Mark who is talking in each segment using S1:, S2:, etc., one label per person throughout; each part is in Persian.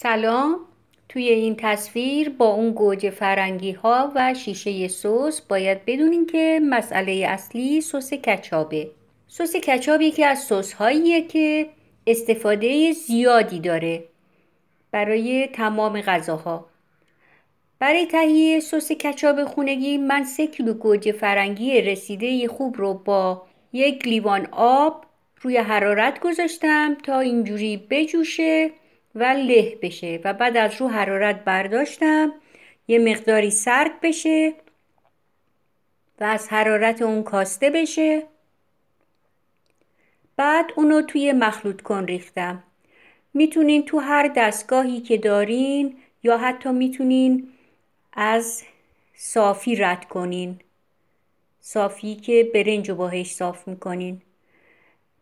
S1: سلام. توی این تصویر با اون گوجه فرنگی ها و شیشه سس باید بدونین که مسئله اصلی سس کچابه. سس کچاب یکی از سس هاییه که استفاده زیادی داره برای تمام غذاها. برای تهیه سس کچاب خونگی من سه کیلو گوجه فرنگی رسیده خوب رو با یک لیوان آب روی حرارت گذاشتم تا اینجوری بجوشه. و له بشه و بعد از رو حرارت برداشتم. یه مقداری سرد بشه و از حرارت اون کاسته بشه. بعد اونو توی مخلوط کن ریختم. می‌تونین تو هر دستگاهی که دارین یا حتی می‌تونین از صافی رد کنین. صافی که برنج و باهش صاف می‌کنین.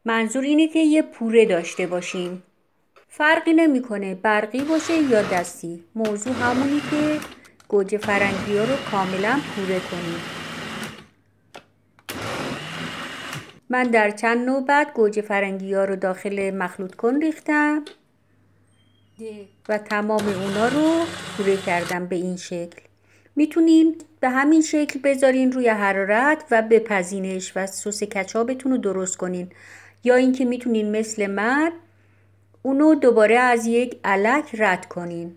S1: منظور اینه که یه پوره داشته باشیم فرقی نمی‌کنه برقی باشه یا دستی. موضوع همونی که گوجه فرنگی ها رو کاملا پوره کنیم من در چند نوبت گوجه فرنگی ها رو داخل مخلوط کن ریختم و تمام اونا رو پوره کردم به این شکل. می‌تونین به همین شکل بذارین روی حرارت و بپزینش و سس کچابتون رو درست کنین. یا اینکه می‌تونین مثل من اونو دوباره از یک علک رد کنین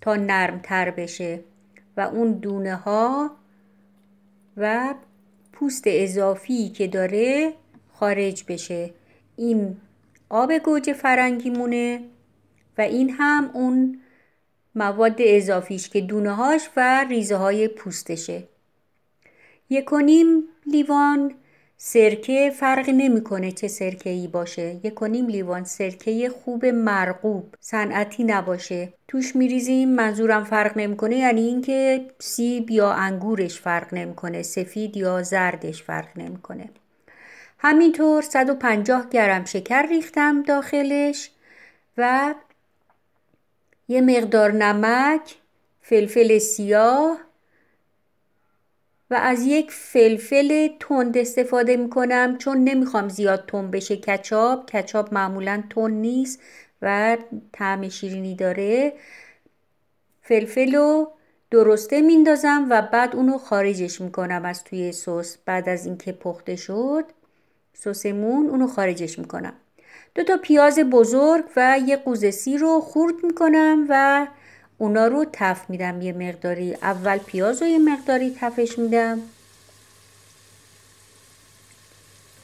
S1: تا نرم تر بشه و اون دونه ها و پوست اضافی که داره خارج بشه. این آب گوجه فرنگی مونه و این هم اون مواد اضافیش که دونه هاش و ریزه های پوستشه. یک و نیم لیوان سرکه فرق نمی‌کنه چه سرکه ای باشه. یک و نیم لیوان سرکه خوب مرغوب صنعتی نباشه. توش میریزیم منظورم فرق نمی‌کنه یعنی اینکه سیب یا انگورش فرق نمی‌کنه سفید یا زردش فرق نمی‌کنه. همینطور 150 گرم شکر ریختم داخلش و یه مقدار نمک فلفل سیاه و از یک فلفل تند استفاده می کنم چون نمی‌خوام زیاد تند بشه. کچاب کچاب معمولا تند نیست و طعم شیرینی داره. فلفل رو درسته میندازم و بعد اونو خارجش می‌کنم از توی سس. بعد از اینکه پخته شد سسمون اونو خارجش می‌کنم. دو تا پیاز بزرگ و یه قوزه سی رو خورد می‌کنم و اونا رو تف میدم یه مقداری. اول پیاز رو یه مقداری تفش میدم.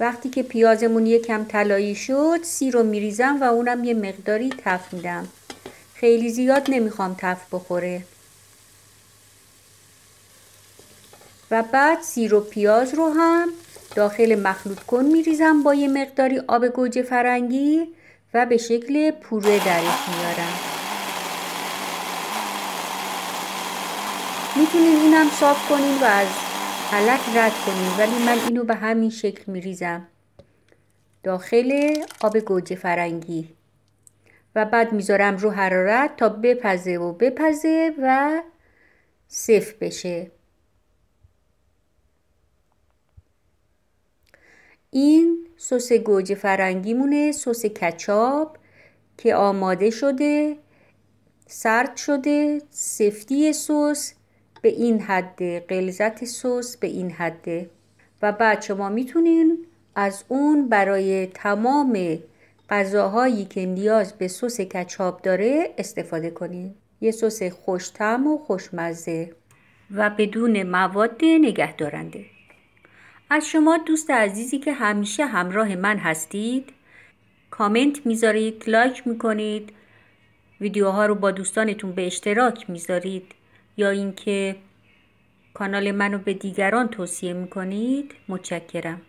S1: وقتی که پیازمون یه کم طلایی شد سی رو میریزم و اونم یه مقداری تف میدم. خیلی زیاد نمی‌خوام تف بخوره. و بعد سیر و پیاز رو هم داخل مخلوط کن میریزم با یه مقداری آب گوجه فرنگی و به شکل پوره درش میارم می‌تونین اینم صاف کنین و از حلق رد کنین ولی من اینو به همین شکل میریزم. داخل آب گوجه فرنگی. و بعد می‌ذارم رو حرارت تا بپزه و بپزه و سفت بشه. این سس گوجه فرنگیمونه سس کچاب که آماده شده سرد شده سفتی سس به این حده غلظت سس به این حده و بعد شما می‌تونین از اون برای تمام غذاهایی که نیاز به سس کچاب داره استفاده کنین. یه سس خوشتم و خوشمزه و بدون مواد نگهدارنده. از شما دوست عزیزی که همیشه همراه من هستید کامنت می‌ذارید لایک می‌کنید ویدیوها رو با دوستانتون به اشتراک می‌ذارید. یا اینکه کانال منو به دیگران توصیه می‌کنید متشکرم.